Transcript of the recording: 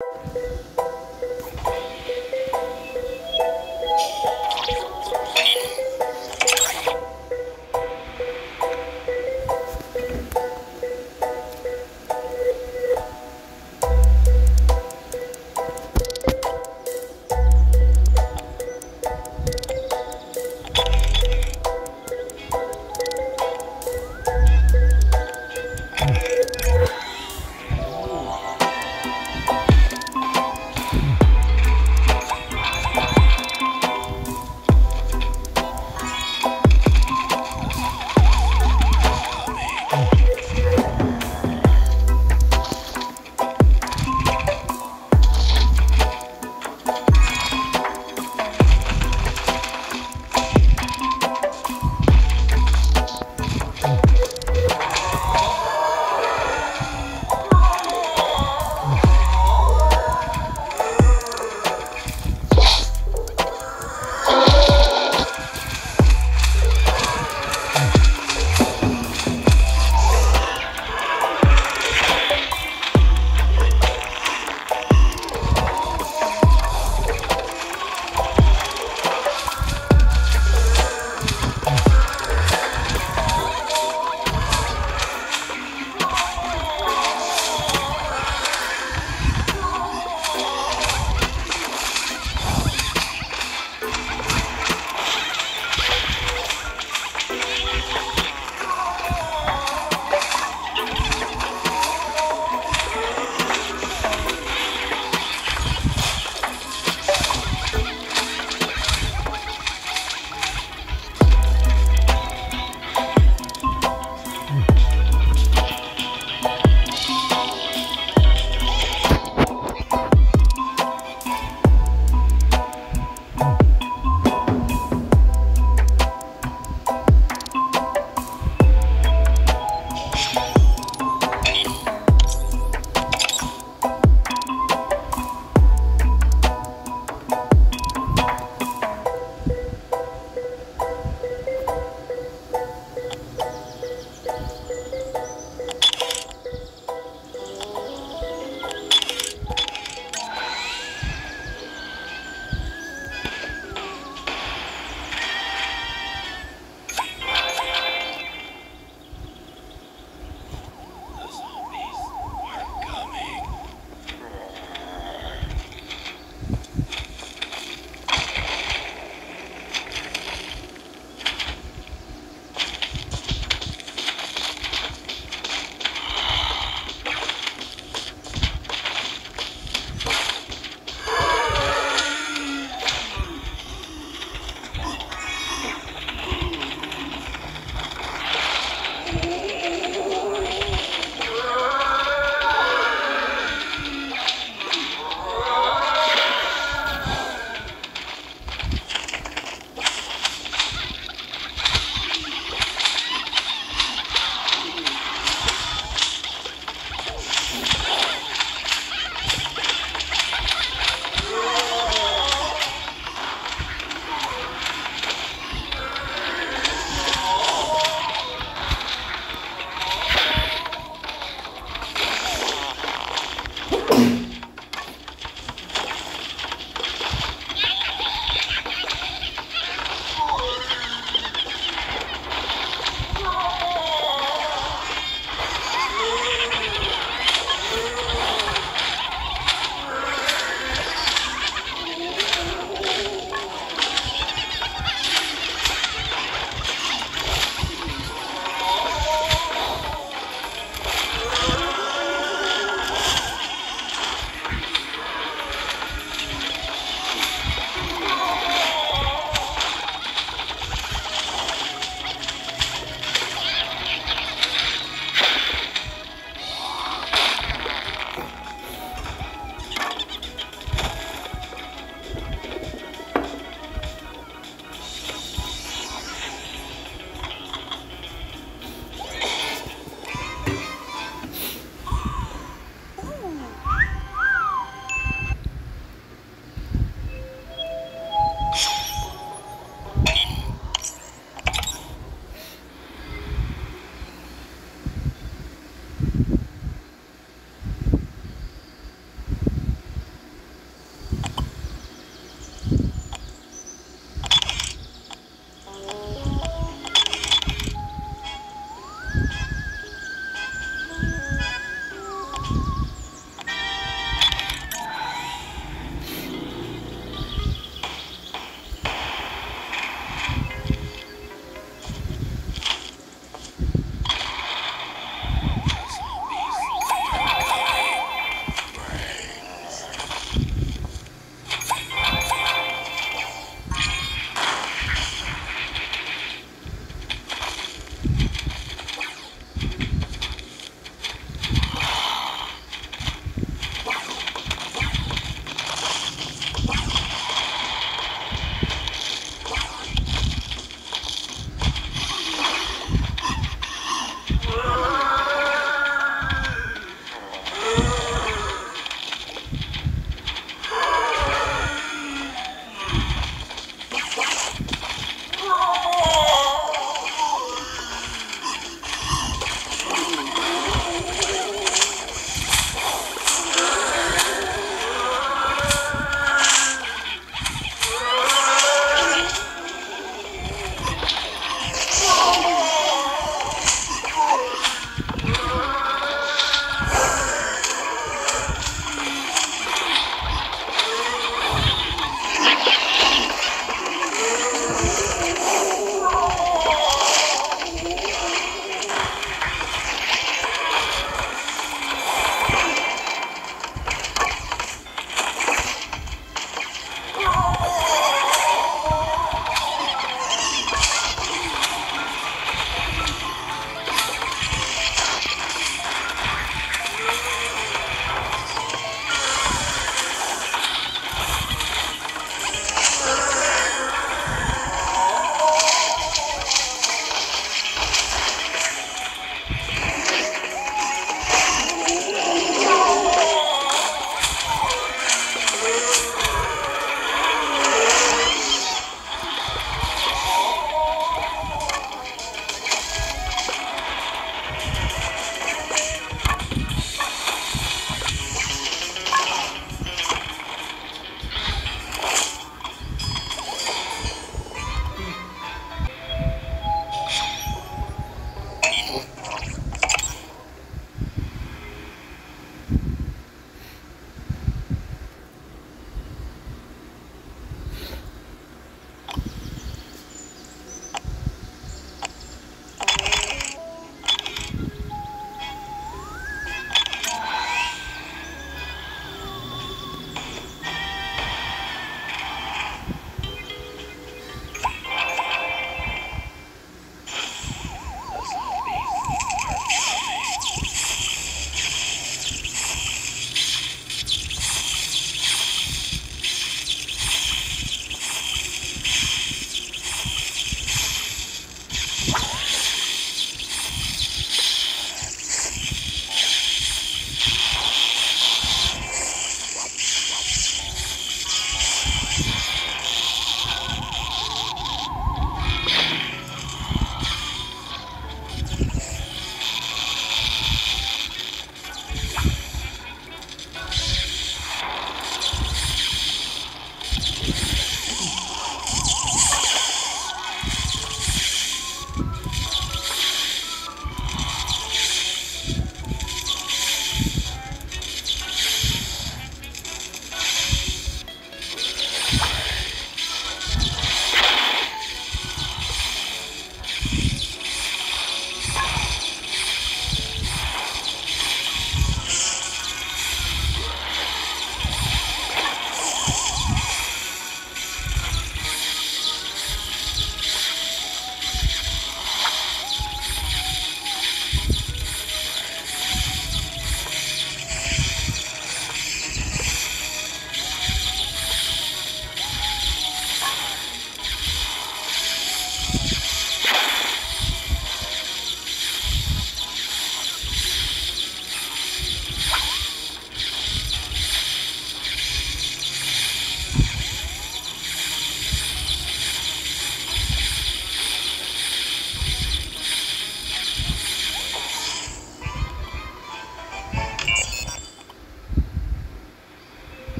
you